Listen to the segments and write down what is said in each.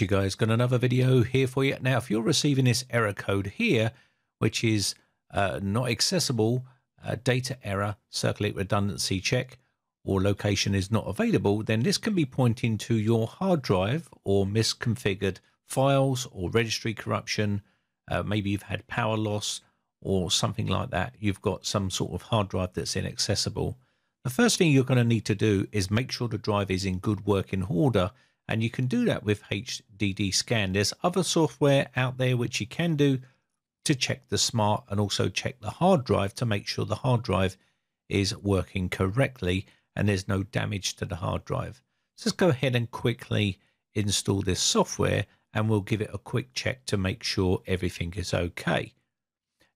You guys, got another video here for you. Now, if you're receiving this error code here, which is uh, not accessible, uh, data error, cyclic redundancy check, or location is not available, then this can be pointing to your hard drive or misconfigured files or registry corruption. Uh, maybe you've had power loss or something like that. You've got some sort of hard drive that's inaccessible. The first thing you're going to need to do is make sure the drive is in good working order and you can do that with HDD scan. There's other software out there which you can do to check the smart and also check the hard drive to make sure the hard drive is working correctly and there's no damage to the hard drive. So let's go ahead and quickly install this software and we'll give it a quick check to make sure everything is okay.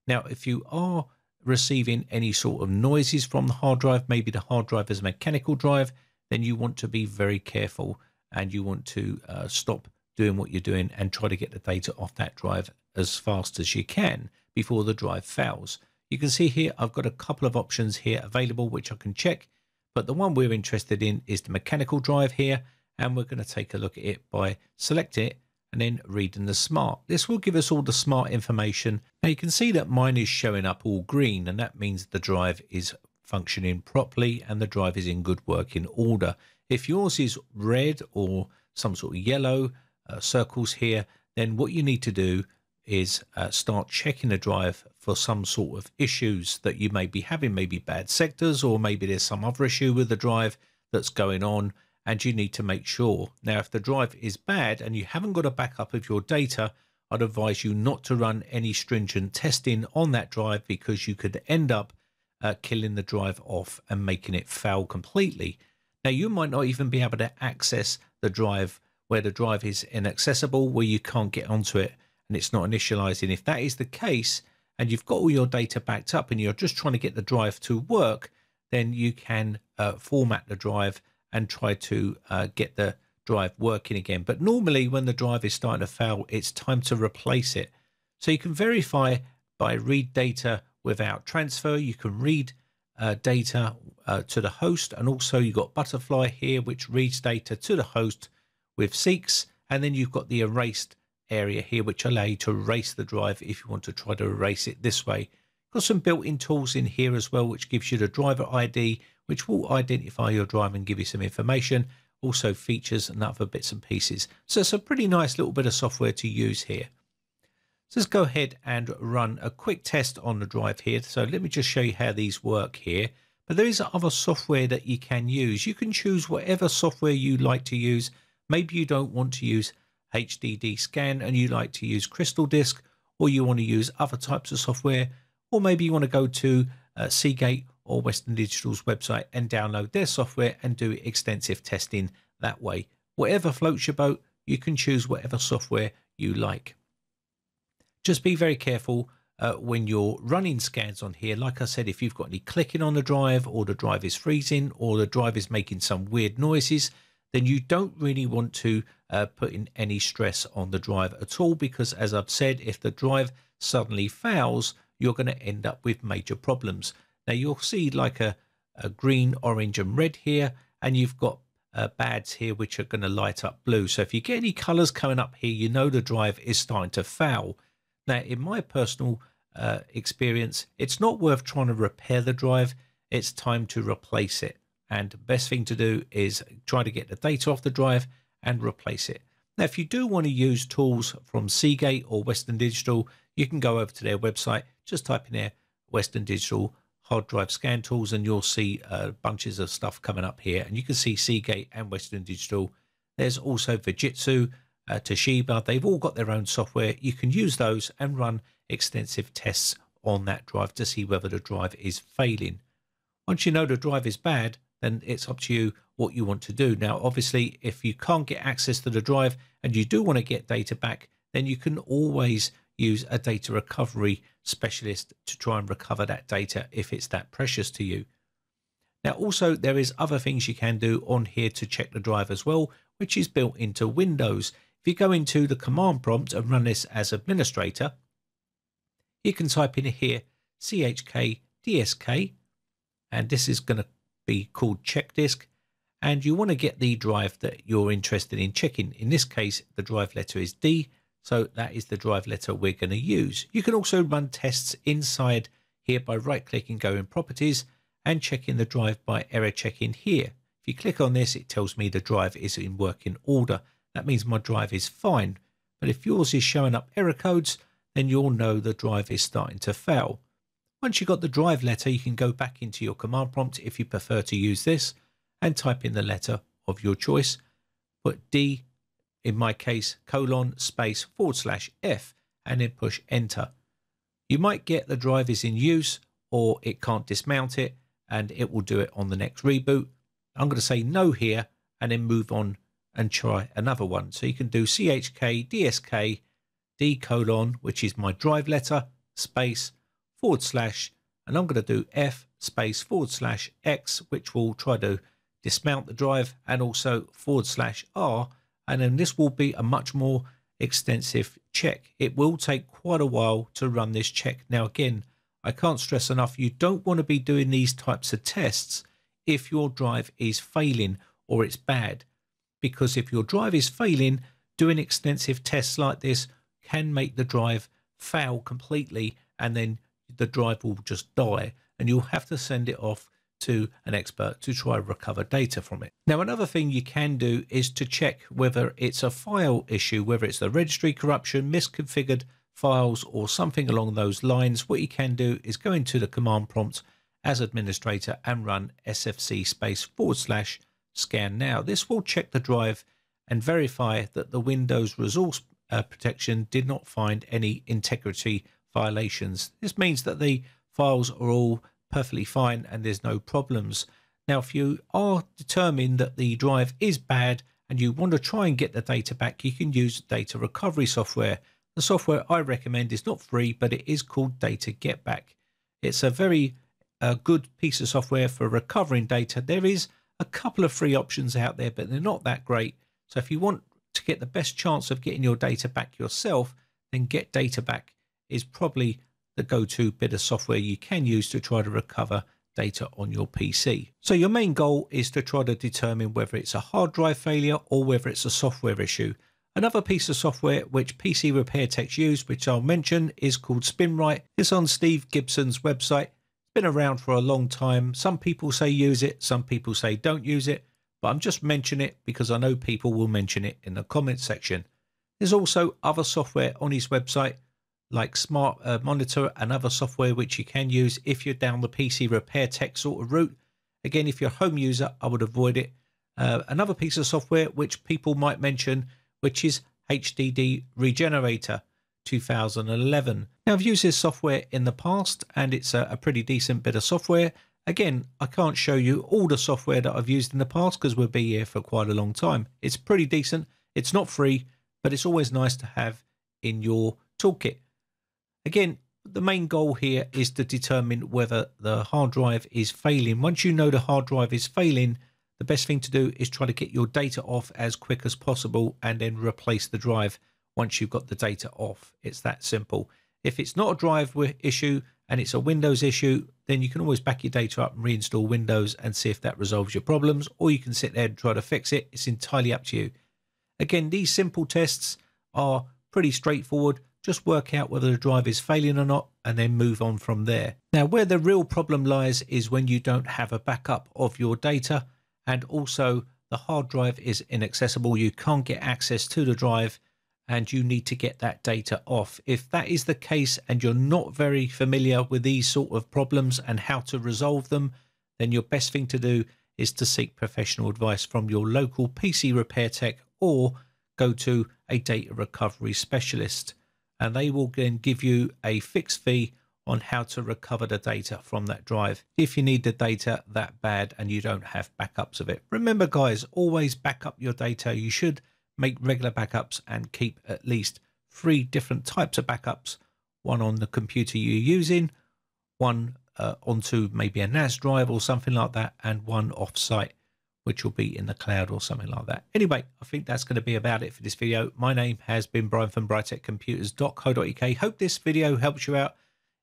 Now, if you are receiving any sort of noises from the hard drive, maybe the hard drive is a mechanical drive, then you want to be very careful and you want to uh, stop doing what you're doing and try to get the data off that drive as fast as you can before the drive fails. You can see here I've got a couple of options here available which I can check, but the one we're interested in is the mechanical drive here, and we're going to take a look at it by select it and then reading the smart. This will give us all the smart information. Now you can see that mine is showing up all green and that means the drive is functioning properly and the drive is in good working order. If yours is red or some sort of yellow uh, circles here, then what you need to do is uh, start checking the drive for some sort of issues that you may be having, maybe bad sectors, or maybe there's some other issue with the drive that's going on, and you need to make sure. Now, if the drive is bad and you haven't got a backup of your data, I'd advise you not to run any stringent testing on that drive because you could end up uh, killing the drive off and making it fail completely. Now, you might not even be able to access the drive where the drive is inaccessible, where you can't get onto it and it's not initializing. If that is the case, and you've got all your data backed up and you're just trying to get the drive to work, then you can uh, format the drive and try to uh, get the drive working again. But normally, when the drive is starting to fail, it's time to replace it. So you can verify by read data without transfer. You can read uh, data uh, to the host. And also you've got Butterfly here, which reads data to the host with seeks. And then you've got the erased area here, which allow you to erase the drive if you want to try to erase it this way. Got some built-in tools in here as well, which gives you the driver ID, which will identify your drive and give you some information. Also features and other bits and pieces. So it's a pretty nice little bit of software to use here. Let's go ahead and run a quick test on the drive here. So let me just show you how these work here. But there is other software that you can use. You can choose whatever software you like to use. Maybe you don't want to use HDD scan and you like to use Crystal Disk or you want to use other types of software or maybe you want to go to uh, Seagate or Western Digital's website and download their software and do extensive testing that way. Whatever floats your boat, you can choose whatever software you like. Just be very careful uh, when you're running scans on here. Like I said, if you've got any clicking on the drive or the drive is freezing or the drive is making some weird noises, then you don't really want to uh, put in any stress on the drive at all because as I've said, if the drive suddenly fails, you're going to end up with major problems. Now you'll see like a, a green, orange and red here, and you've got uh, bads here which are going to light up blue. So if you get any colors coming up here, you know the drive is starting to foul. Now, in my personal uh, experience, it's not worth trying to repair the drive. It's time to replace it. And the best thing to do is try to get the data off the drive and replace it. Now, if you do want to use tools from Seagate or Western Digital, you can go over to their website, just type in there Western Digital hard drive scan tools, and you'll see uh, bunches of stuff coming up here. And you can see Seagate and Western Digital. There's also Fujitsu, uh, Toshiba, they've all got their own software. You can use those and run extensive tests on that drive to see whether the drive is failing. Once you know the drive is bad, then it's up to you what you want to do. Now, obviously, if you can't get access to the drive and you do want to get data back, then you can always use a data recovery specialist to try and recover that data if it's that precious to you. Now, also, there is other things you can do on here to check the drive as well, which is built into Windows. If you go into the command prompt and run this as administrator, you can type in here chk dsk, and this is going to be called check disk. and you want to get the drive that you're interested in checking. In this case, the drive letter is D, so that is the drive letter we're going to use. You can also run tests inside here by right clicking, go in properties and checking the drive by error checking here. If you click on this, it tells me the drive is in working order. That means my drive is fine. But if yours is showing up error codes, then you'll know the drive is starting to fail. Once you've got the drive letter, you can go back into your command prompt if you prefer to use this and type in the letter of your choice. Put D, in my case, colon space forward slash F and then push enter. You might get the drive is in use or it can't dismount it and it will do it on the next reboot. I'm going to say no here and then move on and try another one. So you can do CHK DSK D colon, which is my drive letter, space, forward slash, and I'm going to do F space forward slash X, which will try to dismount the drive and also forward slash R. And then this will be a much more extensive check. It will take quite a while to run this check. Now, again, I can't stress enough, you don't want to be doing these types of tests if your drive is failing or it's bad. Because if your drive is failing, doing extensive tests like this can make the drive fail completely and then the drive will just die and you'll have to send it off to an expert to try and recover data from it. Now, another thing you can do is to check whether it's a file issue, whether it's the registry corruption, misconfigured files, or something along those lines. What you can do is go into the command prompt as administrator and run sfc space forward slash scan now. This will check the drive and verify that the Windows resource uh, protection did not find any integrity violations. This means that the files are all perfectly fine and there's no problems. Now, if you are determined that the drive is bad and you want to try and get the data back, you can use data recovery software. The software I recommend is not free, but it is called Data Get Back. It's a very uh, good piece of software for recovering data. There is a couple of free options out there, but they're not that great. So if you want to get the best chance of getting your data back yourself, then Get Data Back is probably the go-to bit of software you can use to try to recover data on your PC. So your main goal is to try to determine whether it's a hard drive failure or whether it's a software issue. Another piece of software which PC repair techs use, which I'll mention, is called SpinRite. It's on Steve Gibson's website. Been around for a long time. Some people say use it, some people say don't use it, but I'm just mentioning it because I know people will mention it in the comments section. There's also other software on his website like Smart uh, Monitor and other software which you can use if you're down the PC repair tech sort of route. Again, if you're a home user, I would avoid it. Uh, another piece of software which people might mention, which is HDD Regenerator 2011. Now, I've used this software in the past and it's a, a pretty decent bit of software. Again, I can't show you all the software that I've used in the past because we'll be here for quite a long time. It's pretty decent. It's not free, but it's always nice to have in your toolkit. Again, the main goal here is to determine whether the hard drive is failing. Once you know the hard drive is failing, the best thing to do is try to get your data off as quick as possible and then replace the drive once you've got the data off. It's that simple. If it's not a drive issue and it's a Windows issue, then you can always back your data up and reinstall Windows and see if that resolves your problems, or you can sit there and try to fix it. It's entirely up to you. Again, these simple tests are pretty straightforward. Just work out whether the drive is failing or not and then move on from there. Now, where the real problem lies is when you don't have a backup of your data and also the hard drive is inaccessible. You can't get access to the drive and you need to get that data off. If that is the case and you're not very familiar with these sort of problems and how to resolve them, then your best thing to do is to seek professional advice from your local PC repair tech or go to a data recovery specialist and they will then give you a fixed fee on how to recover the data from that drive if you need the data that bad and you don't have backups of it. Remember guys, always back up your data. You should make regular backups and keep at least three different types of backups, one on the computer you're using, one uh, onto maybe a NAS drive or something like that, and one off-site which will be in the cloud or something like that. Anyway, I think that's going to be about it for this video. My name has been Brian from briteccomputers.co.uk. Hope this video helps you out.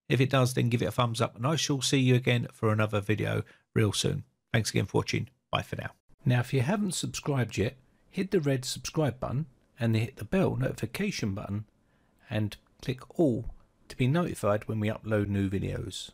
If it does, then give it a thumbs up and I shall see you again for another video real soon. Thanks again for watching. Bye for now. Now if you haven't subscribed yet, hit the red subscribe button and then hit the bell notification button and click all to be notified when we upload new videos.